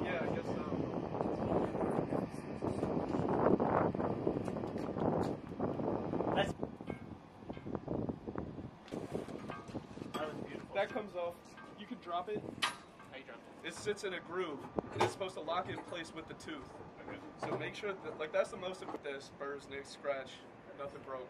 Yeah, I guess um, so. That comes off. You can drop it. It? Sits in a groove, and it's supposed to lock it in place with the tooth. So make sure that, like, that's the most important. This burrs, nick, scratch, nothing broke.